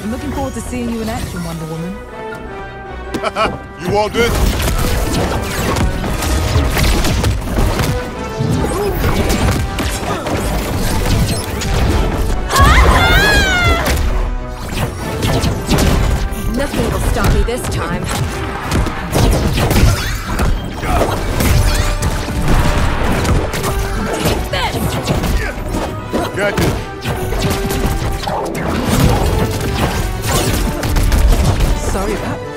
I'm looking forward to seeing you in action, Wonder Woman. you want this? Nothing will stop me this time. Take this! Gotcha. Sorry about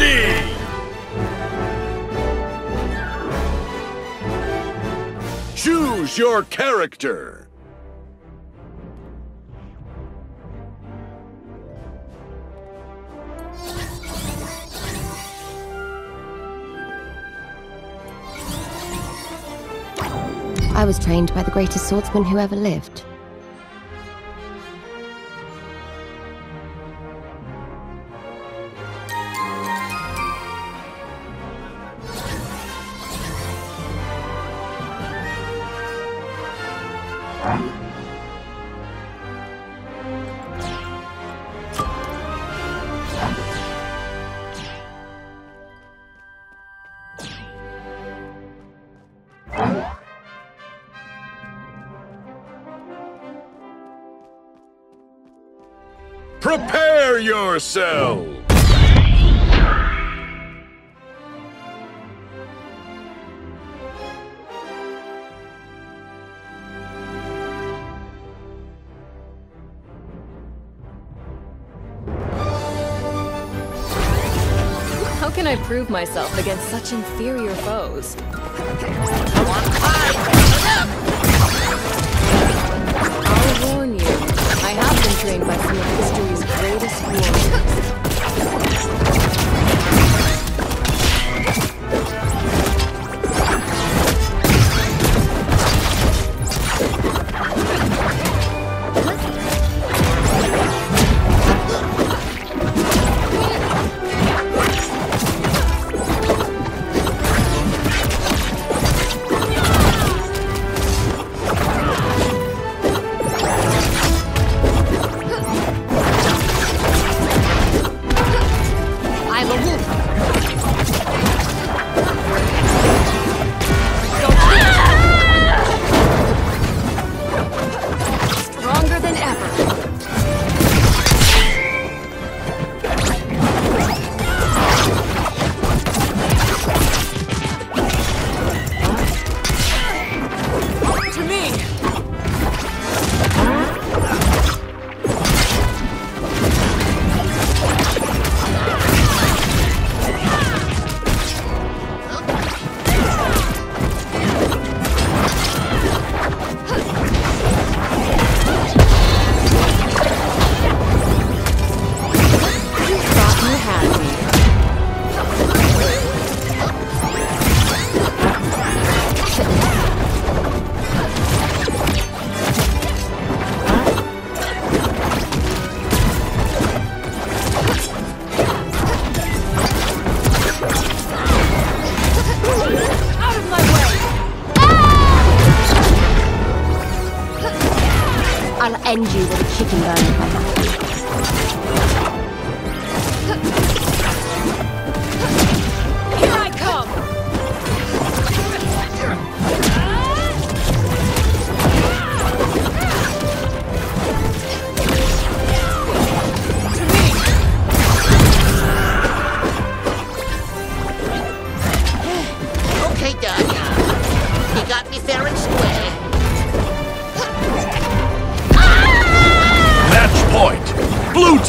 Toasty! Choose your character. I was trained by the greatest swordsman who ever lived. Prepare yourself! How can I prove myself against such inferior foes?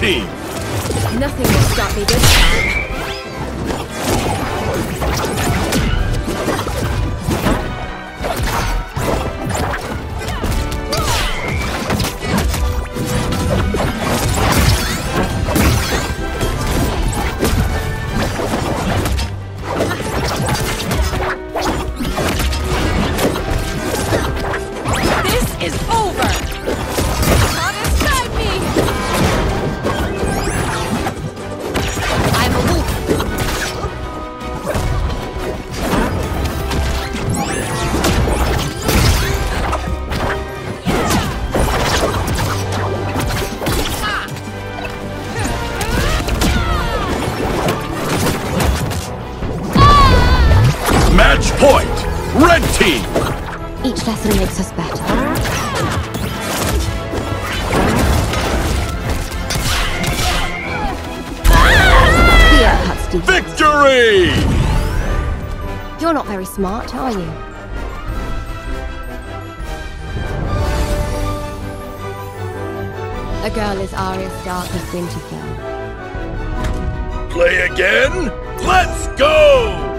Team. Nothing will stop me this time. Each makes us better. Fear cuts deep. Victory. You're not very smart, are you? A girl is Arya Stark of Winterfell. Play again. Let's go.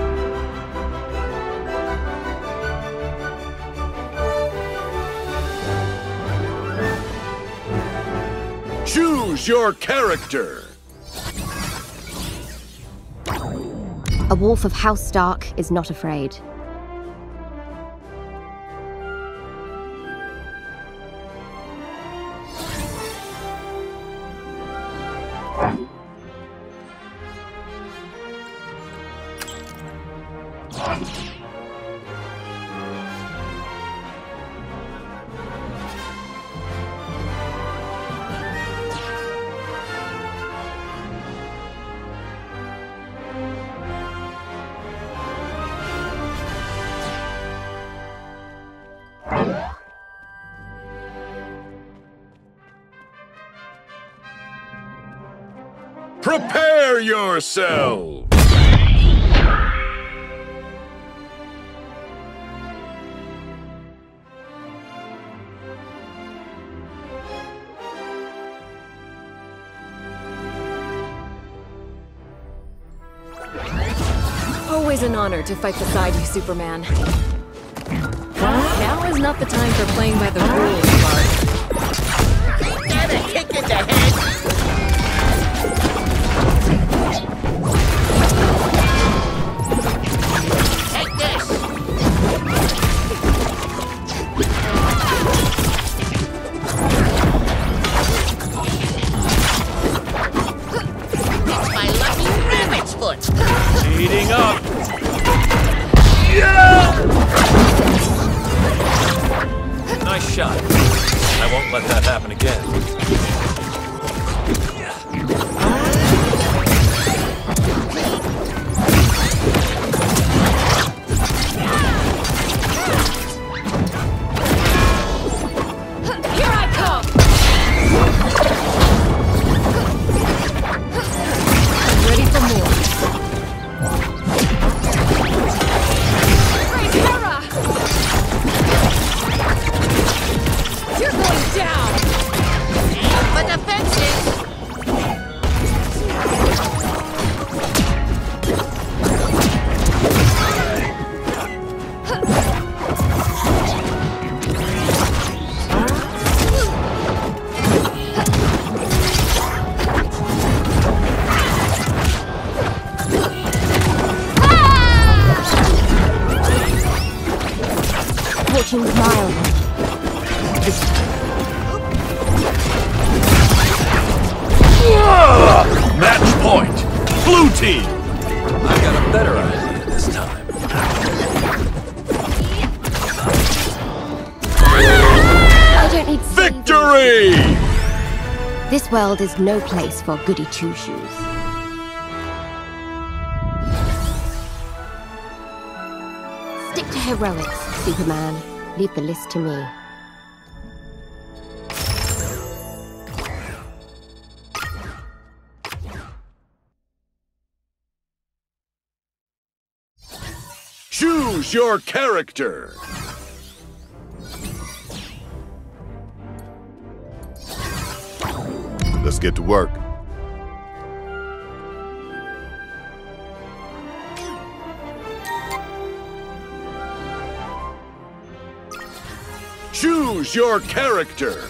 Choose your character. A wolf of House Stark is not afraid. Prepare yourself. Always an honor to fight beside you, Superman. Now is not the time for playing by the rules, Clark. And a kick in the head. Match point. Blue team. I've got a better idea this time. I don't need. Victory! This world is no place for goody two-shoes. Stick to heroics, Superman. Leave the list to me. Choose your character. Let's get to work. Choose your character.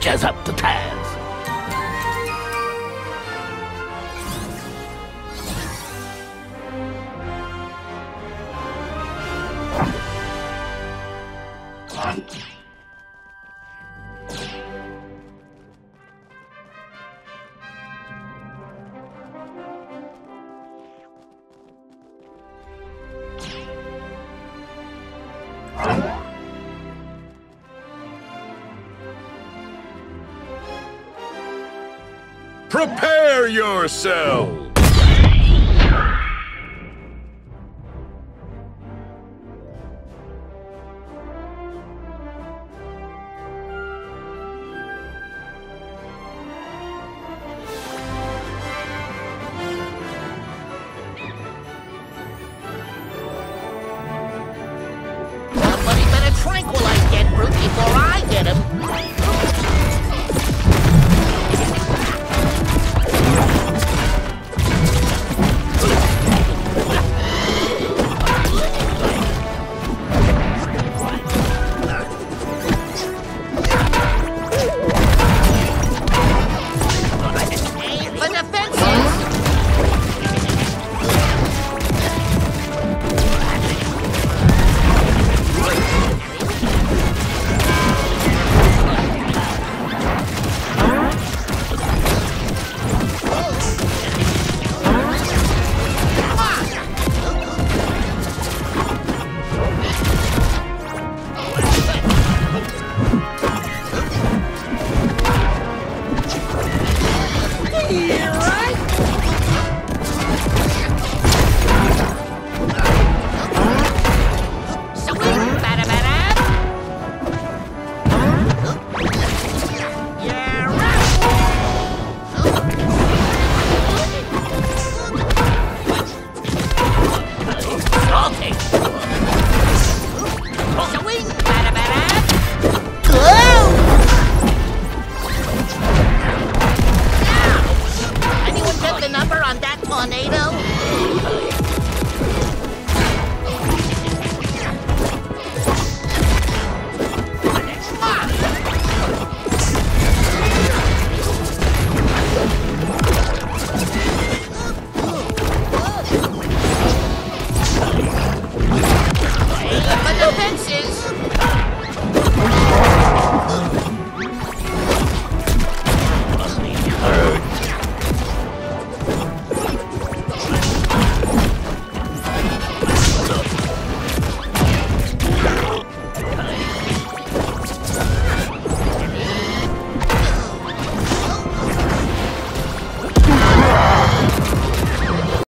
Jazz up the Taz. Prepare yourself.